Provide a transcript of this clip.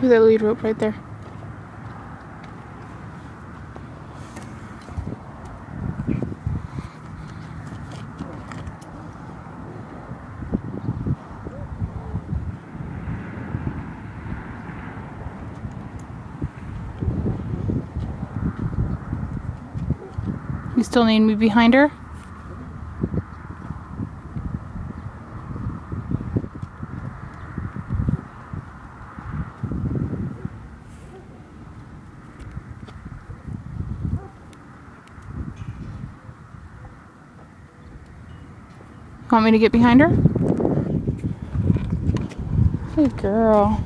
Put that lead rope right there. You still need me behind her? Want me to get behind her? Good girl.